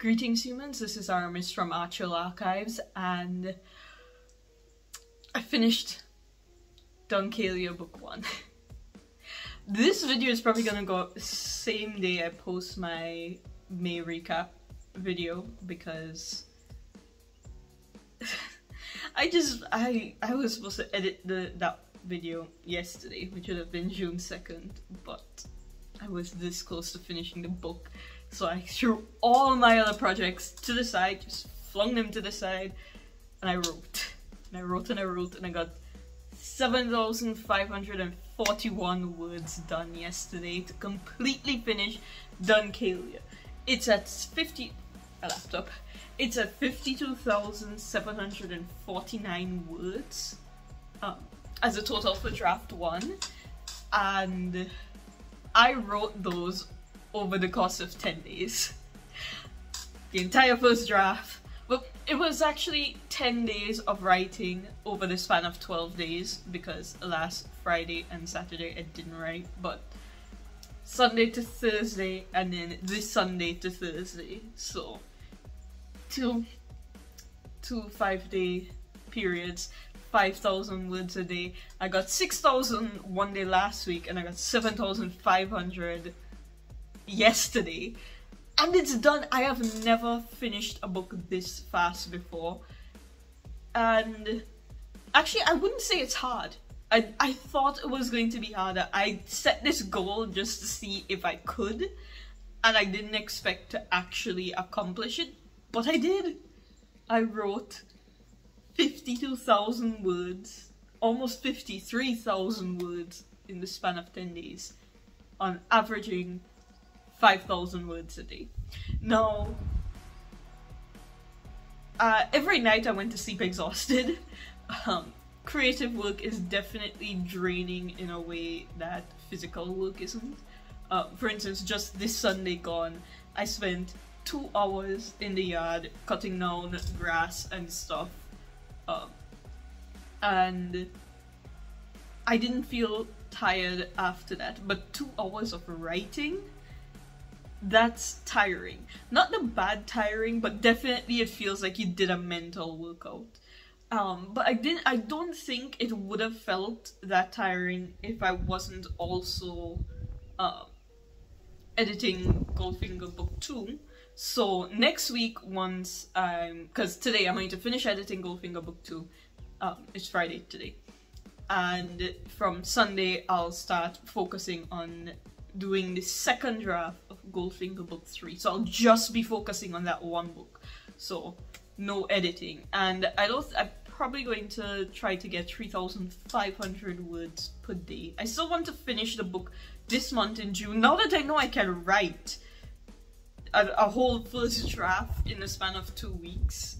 Greetings humans, this is Aramis from Archil Archives and I finished Dun'kaelia book 1. this video is probably gonna go same day I post my May recap video because I just I I was supposed to edit the that video yesterday which would have been June 2nd but I was this close to finishing the book so I threw all my other projects to the side, just flung them to the side, and I wrote. And I wrote and I wrote and I got 7,541 words done yesterday to completely finish Dun'kaelia. It's at 50, a laptop, it's at 52,749 words um, as a total for draft one. And I wrote those over the course of 10 days. The entire first draft. Well, it was actually 10 days of writing over the span of 12 days because last Friday and Saturday I didn't write, but Sunday to Thursday and then this Sunday to Thursday. So, two, two five day periods, 5,000 words a day. I got 6,000 one day last week and I got 7,500 yesterday and it's done. I have never finished a book this fast before. And actually, I wouldn't say it's hard. I, I thought it was going to be harder. I set this goal just to see if I could, and I didn't expect to actually accomplish it, but I did. I wrote 52,000 words, almost 53,000 words in the span of 10 days, on averaging 5,000 words a day. Now, uh, every night I went to sleep exhausted. Um, creative work is definitely draining in a way that physical work isn't. Uh, for instance, just this Sunday gone, I spent two hours in the yard cutting down grass and stuff. Um, and I didn't feel tired after that, but two hours of writing that's tiring. Not the bad tiring, but definitely it feels like you did a mental workout. Um, but I didn't. I don't think it would have felt that tiring if I wasn't also uh, editing Goldfinger Book Two. So next week, once I'm, because today I'm going to finish editing Goldfinger Book Two. Um, it's Friday today, and from Sunday I'll start focusing on doing the second draft Goldfinger Book 3. So I'll just be focusing on that one book. So no editing. And I don't I'm probably going to try to get 3,500 words per day. I still want to finish the book this month in June. Now that I know I can write a, a whole first draft in the span of two weeks.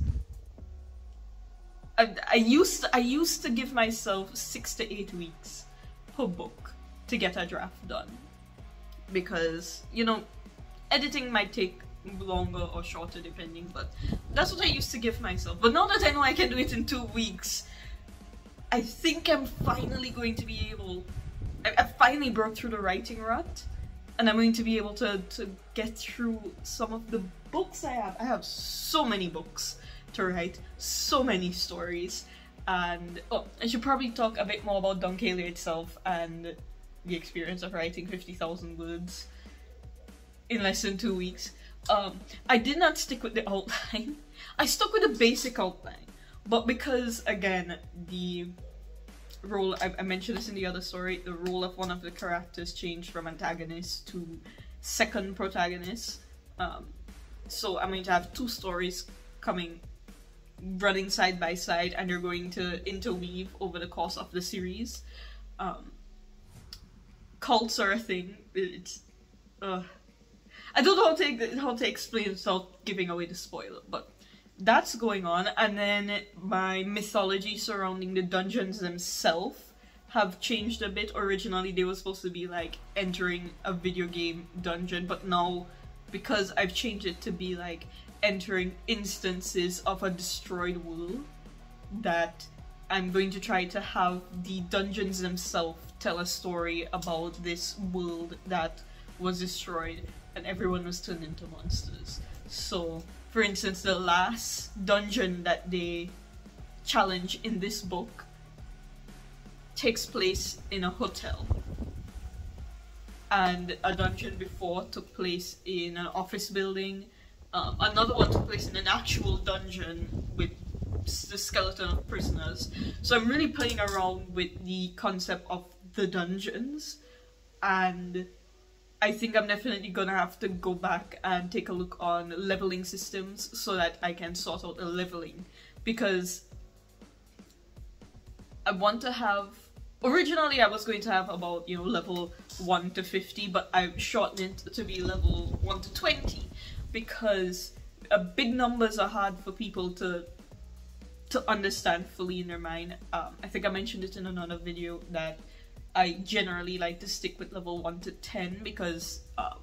I, I used I used to give myself six to eight weeks per book to get a draft done because you know editing might take longer or shorter depending but that's what I used to give myself but now that I know I can do it in two weeks I think I'm finally going to be able I, I finally broke through the writing rut and I'm going to be able to, to get through some of the books I have. I have so many books to write, so many stories, and oh, I should probably talk a bit more about Dun'kaelia itself and the experience of writing 50,000 words in less than two weeks. Um, I did not stick with the outline. I stuck with the basic outline, but because again the role I, I, mentioned this in the other story, the role of one of the characters changed from antagonist to second protagonist. Um, so I'm going to have two stories coming running side by side, and they're going to interweave over the course of the series. Um, cults are a thing. It's, uh, I don't know how to how to explain without giving away the spoiler, but that's going on. And then my mythology surrounding the dungeons themselves have changed a bit. Originally, they were supposed to be like entering a video game dungeon, but now because I've changed it to be like entering instances of a destroyed world, that I'm going to try to have the dungeons themselves tell a story about this world that was destroyed and everyone was turned into monsters. So, for instance, the last dungeon that they challenge in this book takes place in a hotel. And a dungeon before took place in an office building. Um, another one took place in an actual dungeon with the skeleton of prisoners. So I'm really playing around with the concept of the dungeons. And I think I'm definitely gonna have to go back and take a look on leveling systems so that I can sort out the leveling because I want to have originally I was going to have about you know level 1 to 50 but I shortened it to be level 1 to 20 because uh, big numbers are hard for people to to understand fully in their mind. Um, I think I mentioned it in another video that I generally like to stick with level 1 to 10 because uh,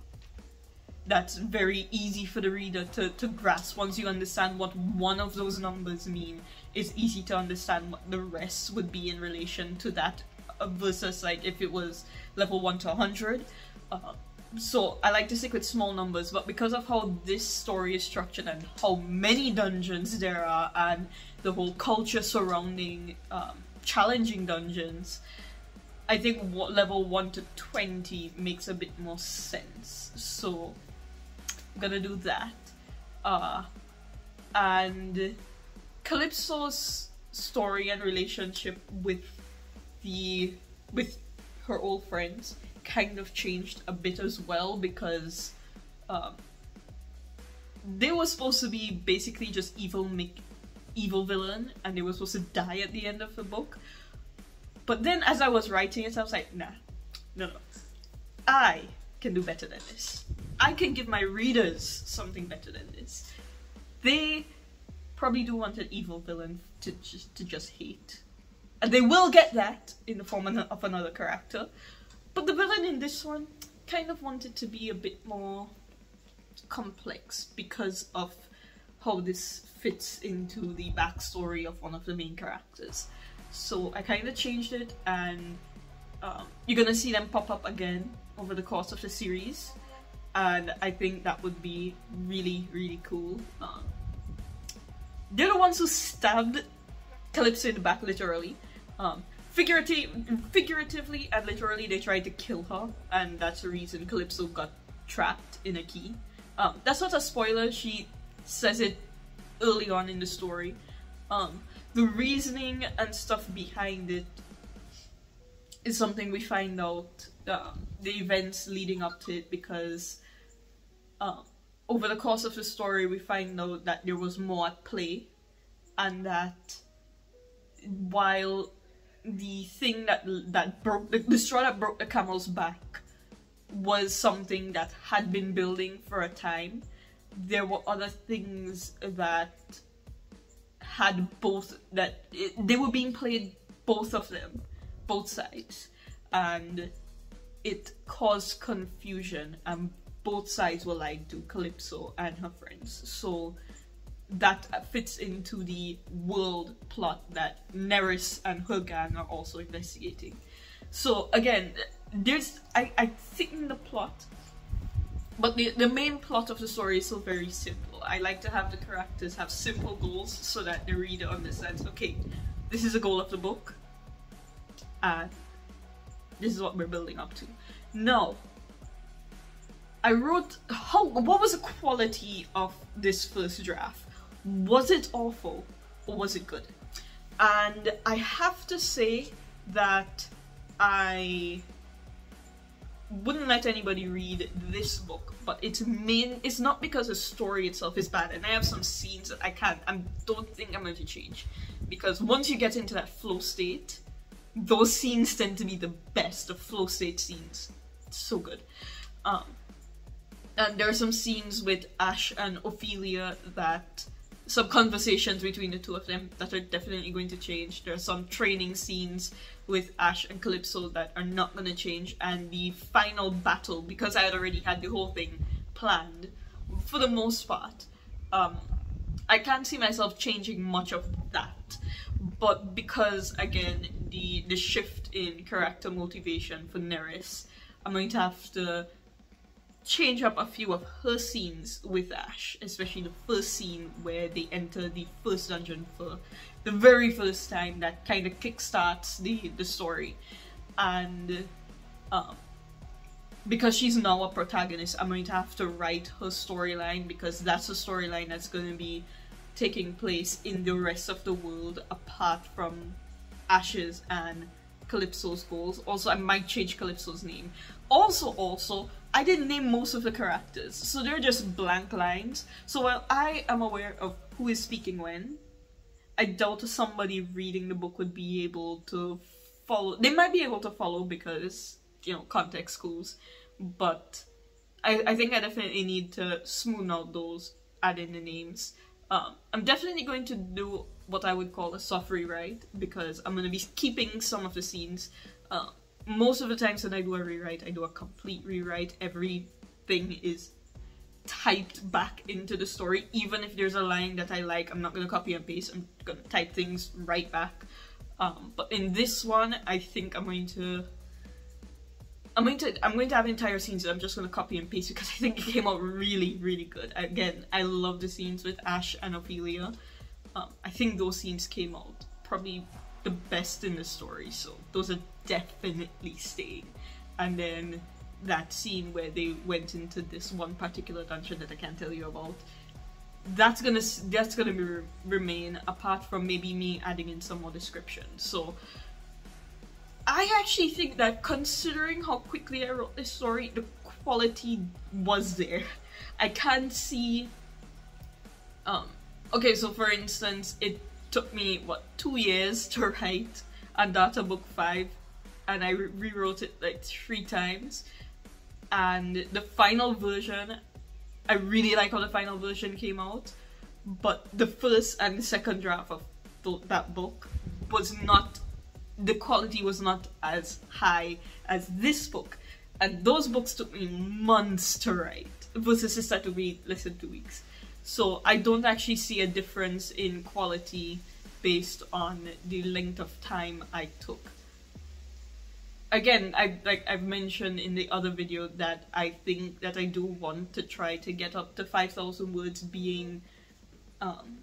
that's very easy for the reader to, to grasp. Once you understand what one of those numbers mean, it's easy to understand what the rest would be in relation to that uh, versus like if it was level 1 to 100. Uh, so I like to stick with small numbers, but because of how this story is structured and how many dungeons there are and the whole culture surrounding um, challenging dungeons, I think level 1 to 20 makes a bit more sense. So, I'm gonna do that. Uh, and Calypso's story and relationship with the with her old friends kind of changed a bit as well because um, they were supposed to be basically just evil evil villain and they were supposed to die at the end of the book but then as I was writing it, I was like, nah, no, no. I can do better than this. I can give my readers something better than this. They probably do want an evil villain to just, to just hate. And they will get that in the form of another character. But the villain in this one kind of wanted to be a bit more complex because of how this fits into the backstory of one of the main characters. So I kind of changed it and um, you're gonna see them pop up again over the course of the series and I think that would be really really cool. Um, they're the ones who stabbed Calypso in the back literally. Um, figurative, figuratively and literally they tried to kill her and that's the reason Calypso got trapped in a key. Um, that's not a spoiler, she says it early on in the story. Um, the reasoning and stuff behind it is something we find out um, the events leading up to it because uh, over the course of the story we find out that there was more at play and that while the thing that that broke the, the straw that broke the camel's back was something that had been building for a time there were other things that had both that it, they were being played both of them, both sides, and it caused confusion. And both sides were like to Calypso and her friends. So that fits into the world plot that Neris and her gang are also investigating. So again, there's I, I think in the plot but the, the main plot of the story is still very simple. I like to have the characters have simple goals so that the reader understands, okay, this is the goal of the book, and this is what we're building up to. Now, I wrote, how, what was the quality of this first draft? Was it awful or was it good? And I have to say that I wouldn't let anybody read this book, but it's main it's not because the story itself is bad, and I have some scenes that I can't I don't think I'm going to change. Because once you get into that flow state, those scenes tend to be the best of flow state scenes. It's so good. Um and there are some scenes with Ash and Ophelia that some conversations between the two of them that are definitely going to change. There are some training scenes with Ash and Calypso that are not to change, and the final battle, because I had already had the whole thing planned, for the most part, um, I can't see myself changing much of that. But because, again, the, the shift in character motivation for Neris, I'm going to have to change up a few of her scenes with Ash, especially the first scene where they enter the first dungeon for the very first time that kind of kickstarts the, the story. And um, because she's now a protagonist, I'm going to have to write her storyline because that's a storyline that's going to be taking place in the rest of the world apart from Ash's and Calypso's goals. Also, I might change Calypso's name. Also, also, I didn't name most of the characters, so they're just blank lines. So while I am aware of who is speaking when, I doubt somebody reading the book would be able to follow. They might be able to follow because, you know, context clues, but I, I think I definitely need to smooth out those, add in the names. Um, I'm definitely going to do what I would call a soft rewrite because I'm going to be keeping some of the scenes. Uh, most of the times when I do a rewrite, I do a complete rewrite. Everything is typed back into the story. Even if there's a line that I like, I'm not going to copy and paste. I'm to type things right back. Um, but in this one, I think I'm going to I'm going to I'm going to have entire scenes that I'm just going to copy and paste because I think it came out really really good. Again, I love the scenes with Ash and Ophelia. Um, I think those scenes came out probably the best in the story, so those are definitely staying. And then that scene where they went into this one particular dungeon that I can't tell you about. That's gonna that's gonna be, remain apart from maybe me adding in some more description. So I actually think that considering how quickly I wrote this story, the quality was there. I can't see. Um, okay, so for instance, it took me what two years to write Andata Book Five, and I re rewrote it like three times. And the final version, I really like how the final version came out, but the first and second draft of th that book was not the quality was not as high as this book. And those books took me months to write versus this that took me less than two weeks. So I don't actually see a difference in quality based on the length of time I took. Again, I like I've mentioned in the other video that I think that I do want to try to get up to 5,000 words being um,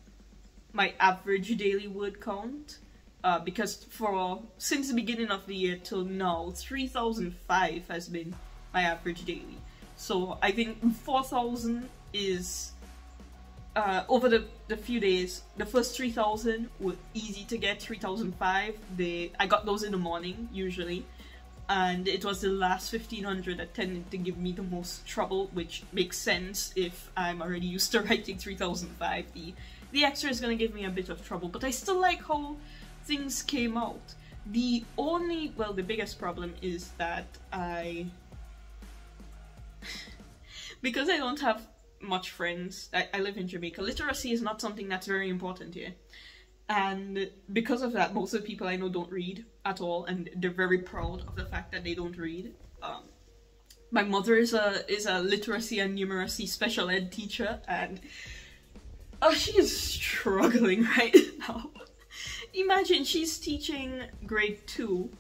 my average daily word count uh, because for since the beginning of the year till now, 3005 has been my average daily. So I think 4000 is uh, over the, the few days, the first 3000 were easy to get, 3005, they I got those in the morning usually. And it was the last 1500 that tended to give me the most trouble, which makes sense if I'm already used to writing 3005. The, the extra is gonna give me a bit of trouble, but I still like how things came out. The only, well, the biggest problem is that I, because I don't have much friends, I, I live in Jamaica, literacy is not something that's very important here. And because of that, most of the people I know don't read at all, and they're very proud of the fact that they don't read. Um, my mother is a is a literacy and numeracy special ed teacher, and oh, she is struggling right now imagine she's teaching grade 2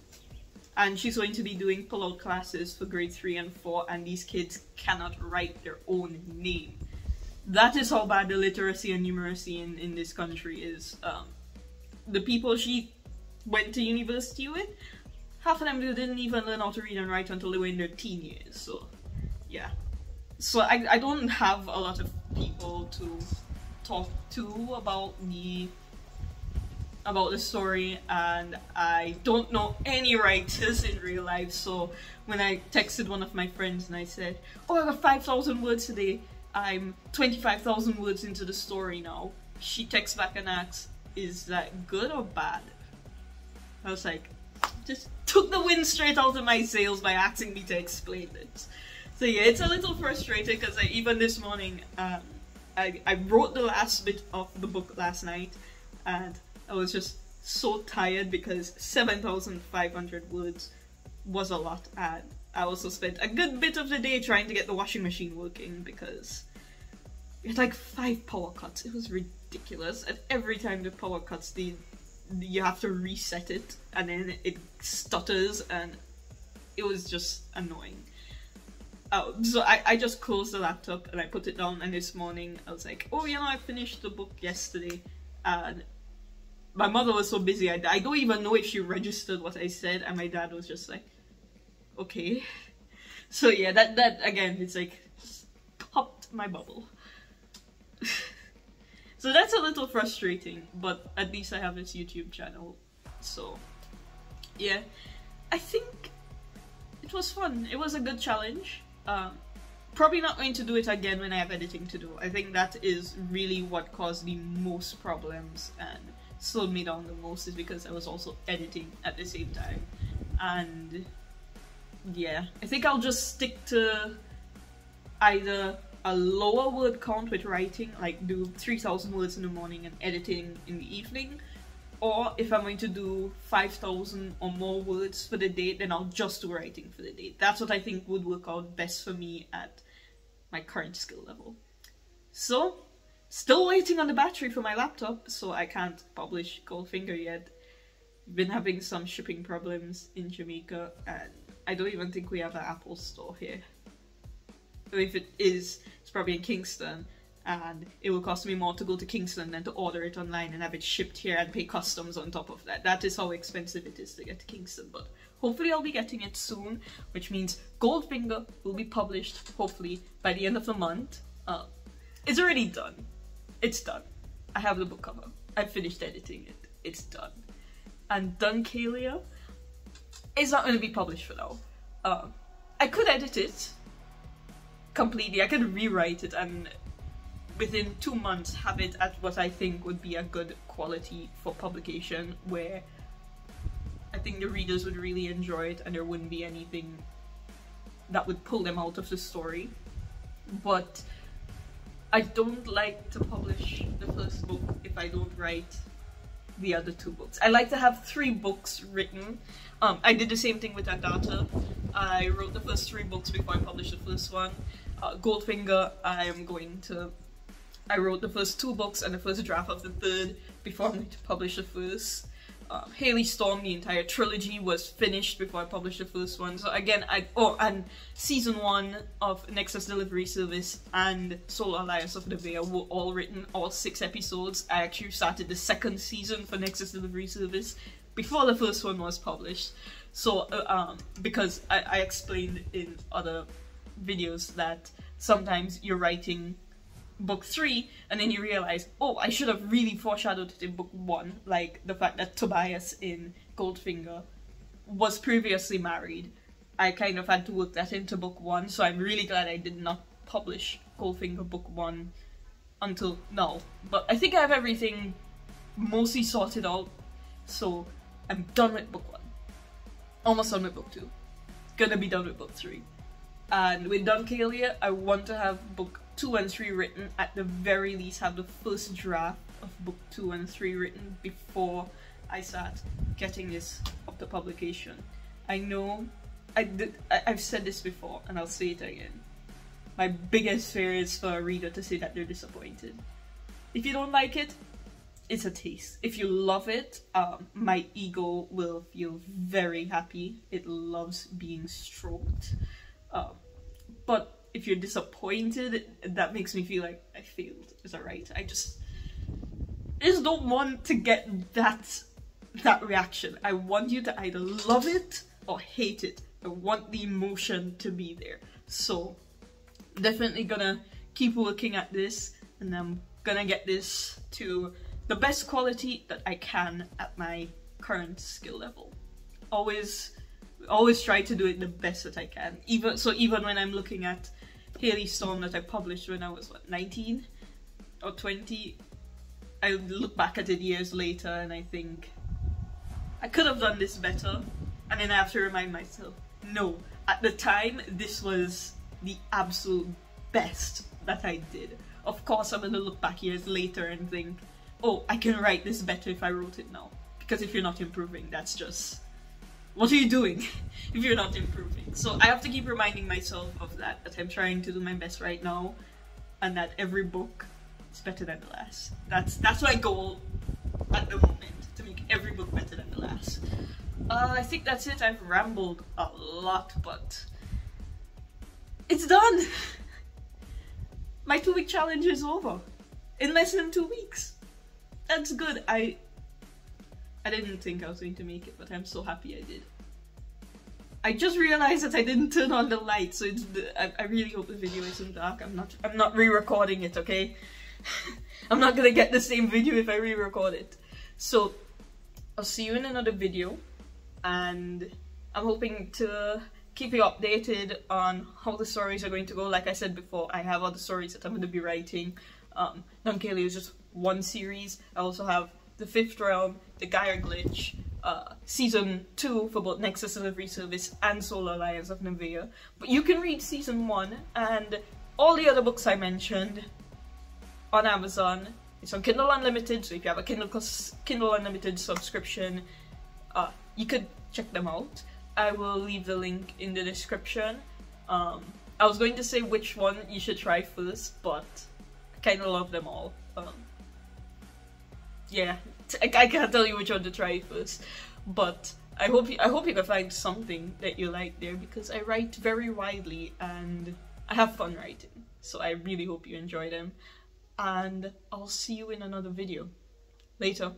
and she's going to be doing pull-out classes for grade 3 and 4 and these kids cannot write their own name. That is how bad the literacy and numeracy in, in this country is. Um, the people she went to university with, half of them didn't even learn how to read and write until they were in their teen years, so yeah. So I, I don't have a lot of people to talk to about the about the story and I don't know any writers in real life so when I texted one of my friends and I said oh I got 5,000 words today I'm 25,000 words into the story now. She texts back and asks is that good or bad? I was like just took the wind straight out of my sails by asking me to explain it so yeah it's a little frustrating because even this morning um, I, I wrote the last bit of the book last night and I was just so tired because 7,500 words was a lot and I also spent a good bit of the day trying to get the washing machine working because it had like five power cuts. It was ridiculous. And every time the power cuts, the you have to reset it and then it stutters and it was just annoying. uh, so I, I just closed the laptop and I put it down and this morning I was like, oh you know I finished the book yesterday and my mother was so busy I, I don't even know if she registered what I said and my dad was just like, okay. So yeah, that, that again, it's like, popped my bubble. so that's a little frustrating, but at least I have this YouTube channel, so yeah. I think it was fun. It was a good challenge. Um, probably not going to do it again when I have editing to do. I think that is really what caused the most problems and slowed me down the most is because I was also editing at the same time. And yeah, I think I'll just stick to either a lower word count with writing, like do 3000 words in the morning and editing in the evening, or if I'm going to do 5,000 or more words for the day, then I'll just do writing for the day. That's what I think would work out best for me at my current skill level. So, still waiting on the battery for my laptop, so I can't publish Goldfinger yet. Been having some shipping problems in Jamaica, and I don't even think we have an Apple store here. if it is, it's probably in Kingston, and it will cost me more to go to Kingston than to order it online and have it shipped here and pay customs on top of that. That is how expensive it is to get to Kingston, but hopefully I'll be getting it soon, which means Goldfinger will be published, hopefully, by the end of the month. Uh, it's already done. It's done. I have the book cover. I've finished editing it. It's done. And Dun'kaelia is not going to be published for now. Uh, I could edit it completely. I could rewrite it and within two months have it at what I think would be a good quality for publication where I think the readers would really enjoy it and there wouldn't be anything that would pull them out of the story. But I don't like to publish the first book if I don't write the other two books. I like to have three books written. Um, I did the same thing with Adata. I wrote the first three books before I published the first one. Uh, Goldfinger, I am going to I wrote the first two books and the first draft of the third before I'm going to publish the first. Um, Haley Storm, the entire trilogy was finished before I published the first one. So again, I oh and season one of Nexus Delivery Service and Solar Alliance of the Veil were all written, all six episodes. I actually started the second season for Nexus Delivery Service before the first one was published. So uh, um, because I, I explained in other videos that sometimes you're writing book three, and then you realize, oh, I should have really foreshadowed it in book one, like the fact that Tobias in Goldfinger was previously married. I kind of had to work that into book one, so I'm really glad I did not publish Goldfinger book one until now. But I think I have everything mostly sorted out, so I'm done with book one. Almost done with book two. Gonna be done with book three. And with Dun'kaelia, I want to have book two and three written, at the very least have the first draft of book two and three written before I start getting this up to publication. I know I did, I've said this before and I'll say it again. My biggest fear is for a reader to say that they're disappointed. If you don't like it, it's a taste. If you love it, um, my ego will feel very happy. It loves being stroked. Um, but if you're disappointed, that makes me feel like I failed as a writer. I just, I just don't want to get that that reaction. I want you to either love it or hate it. I want the emotion to be there. So definitely gonna keep working at this and I'm gonna get this to the best quality that I can at my current skill level. Always always try to do it the best that I can. Even so even when I'm looking at Haley Storm that I published when I was what 19 or 20 I look back at it years later and I think I could have done this better. And then I have to remind myself no at the time this was the absolute best that I did. Of course I'm gonna look back years later and think oh I can write this better if I wrote it now. Because if you're not improving that's just what are you doing if you're not improving? So I have to keep reminding myself of that, that I'm trying to do my best right now, and that every book is better than the last. That's that's my goal at the moment, to make every book better than the last. Uh, I think that's it. I've rambled a lot, but it's done. My two week challenge is over in less than two weeks. That's good. I I didn't think I was going to make it, but I'm so happy I did. I just realized that I didn't turn on the light, so it's. I, I really hope the video isn't dark. I'm not. I'm not re-recording it. Okay. I'm not gonna get the same video if I re-record it. So I'll see you in another video, and I'm hoping to keep you updated on how the stories are going to go. Like I said before, I have other stories that I'm going to be writing. Um, Dunkele is just one series. I also have The Fifth Realm, The Gaia Glitch, uh, Season 2 for both Nexus Delivery Service and Solar Alliance of Nevaeh. But you can read Season 1 and all the other books I mentioned on Amazon. It's on Kindle Unlimited, so if you have a Kindle, Kindle Unlimited subscription, uh, you could check them out. I will leave the link in the description. Um, I was going to say which one you should try first, but I kind of love them all. Um, yeah, I, can't tell you which one to try first, but I hope you, I hope you can find something that you like there because I write very widely and I have fun writing. So I really hope you enjoy them, and I'll see you in another video later.